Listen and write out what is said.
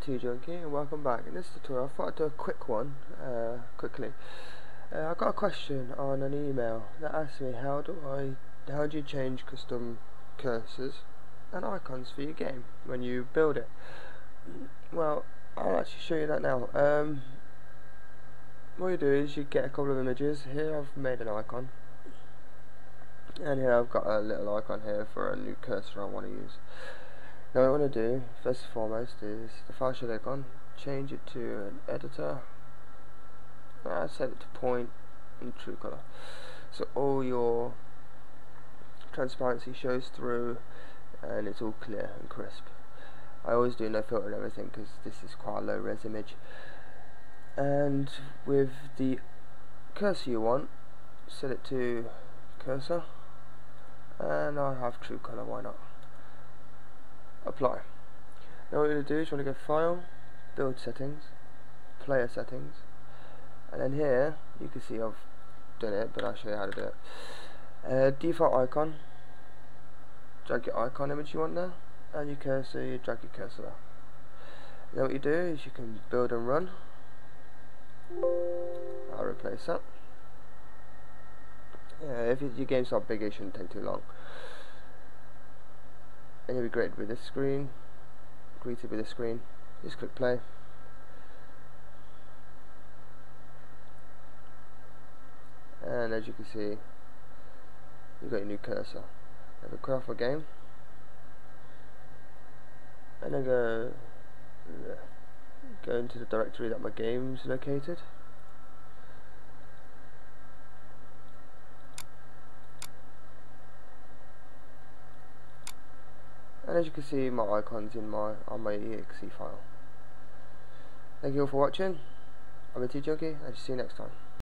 T Junkie and welcome back. In this tutorial I thought I'd do a quick one, uh, quickly. Uh, I got a question on an email that asked me how do I, how do you change custom cursors and icons for your game when you build it? Well, I'll actually show you that now. Um, what you do is you get a couple of images. Here I've made an icon. And here I've got a little icon here for a new cursor I want to use. Now what I want to do, first and foremost, is the file shader icon, change it to an editor, I set it to point and true color. So all your transparency shows through and it's all clear and crisp. I always do no filter and everything because this is quite a low res image. And with the cursor you want, set it to cursor and I have true color, why not? Apply. Now what you're going to do is you want to go File, Build Settings, Player Settings, and then here you can see I've done it, but I'll show you how to do it. Uh, default icon, drag your icon image you want there, and your cursor, you drag your cursor there. Now what you do is you can build and run. I'll replace that. Yeah, if your game's not big, it shouldn't take too long and you'll be greeted with this screen greeted with this screen. Just click play. And as you can see you've got your new cursor. Have a craft for game. And then go go into the directory that my game's located and as you can see my icons in my on my exe file. Thank you all for watching. I'm a T Junkie and see you next time